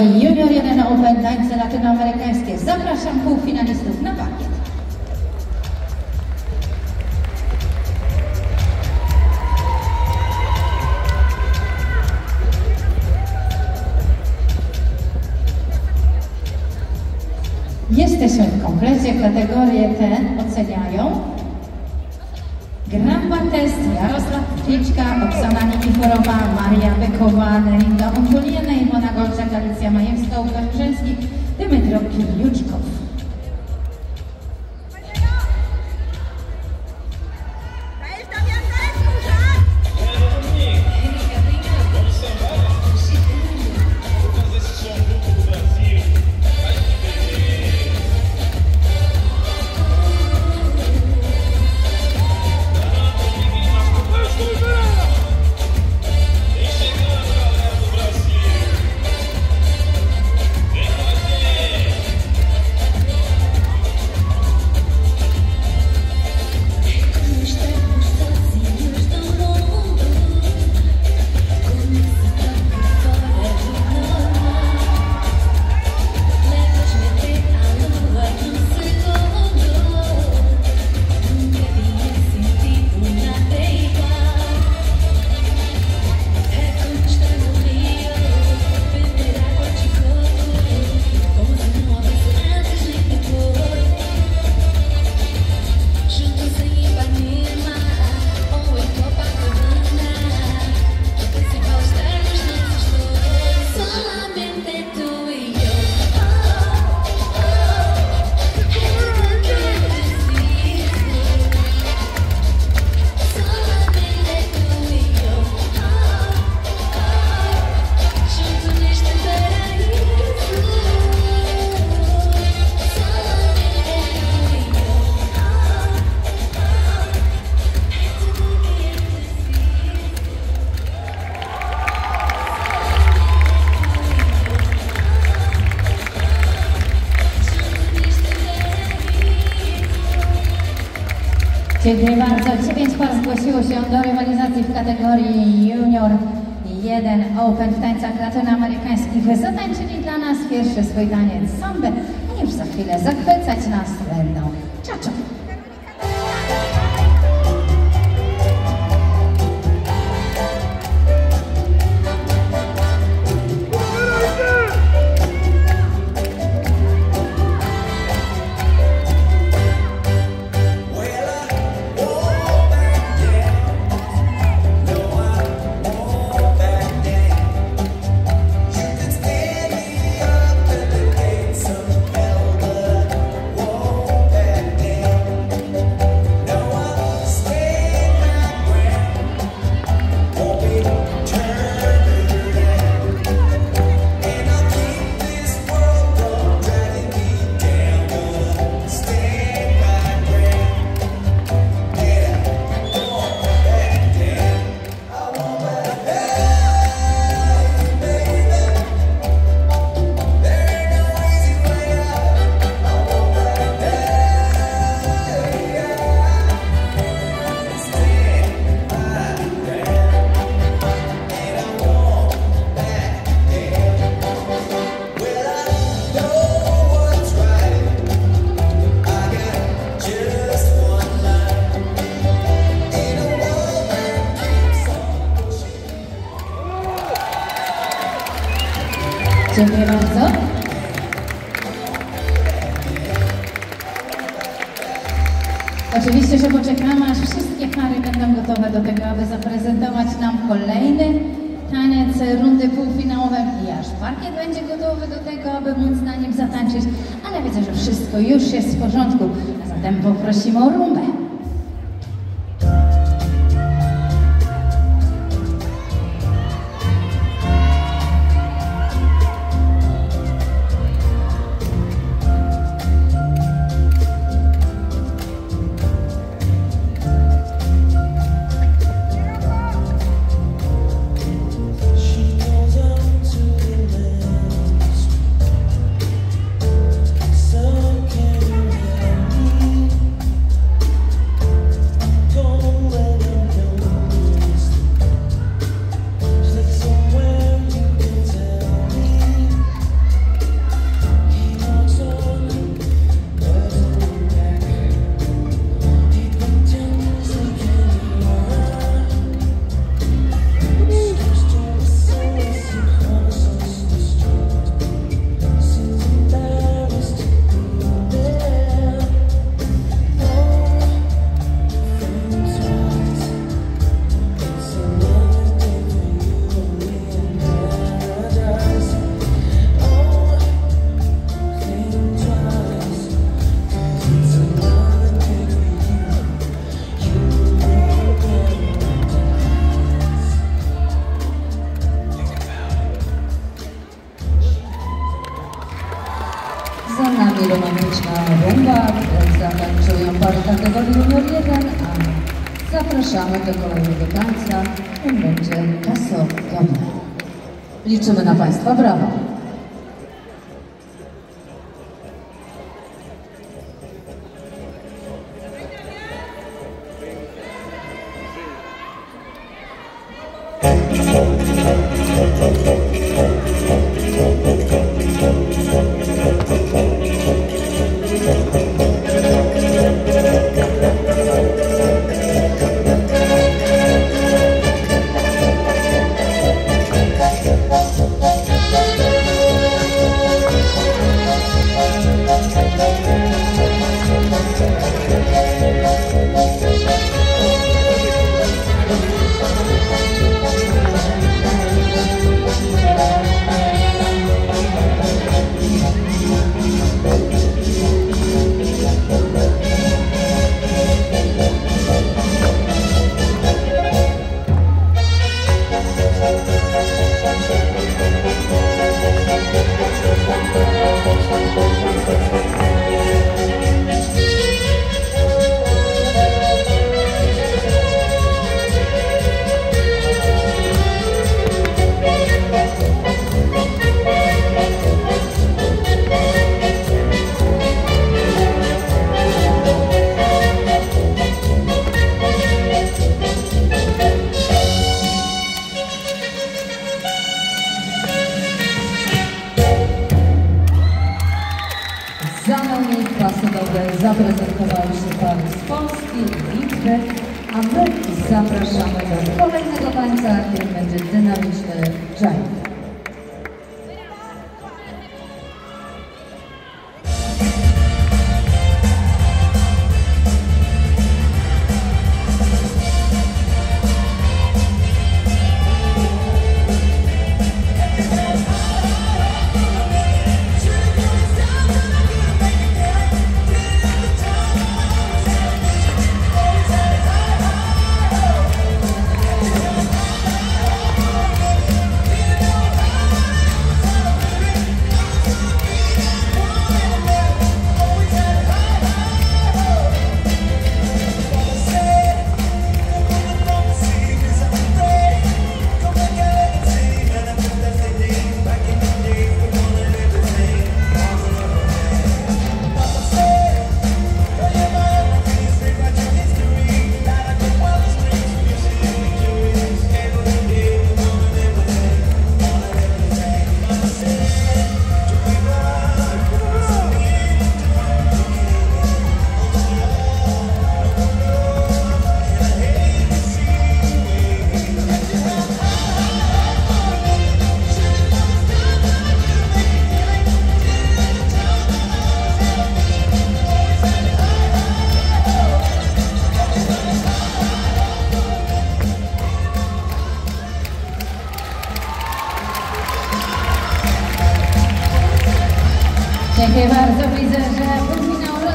Junior 1 Open tańce latynoamerykańskie. Zapraszam półfinalistów na pakiet. Jesteśmy w komplecie. Kategorie te oceniają Gram Test, Jarosław Kliczka, Oksana Nikiforowa, Maria Bekowa, Nelinda Ontuliena, Imona Golczak, Alicja Majewska, Łukasz Brzęski, Dymitro Kiliuczkow. Dziękuję bardzo. Dziewięć par zgłosiło się do rywalizacji w kategorii Junior 1 Open w tańcach latynoamerykańskich. Zatańczyli dla nas pierwszy swój taniec sambę i już za chwilę zachwycać nas będą czaczo. Dziękuję bardzo. Oczywiście, że poczekamy, aż wszystkie pary będą gotowe do tego, aby zaprezentować nam kolejny taniec rundy półfinałowej i aż parkiet będzie gotowy do tego, aby móc na nim zatańczyć, ale widzę, że wszystko już jest w porządku, a zatem poprosimy o rumbę. Rumba, zatańczują pary kategorii numer jeden, a zapraszamy do kolejnego tańca, będzie Kaso Dobra. Liczymy na Państwa, brawa! Za pasodowe zaprezentowały się pary z Polski i Litwy, a my zapraszamy do kolejnego tańca, którym będzie dynamiczny jive.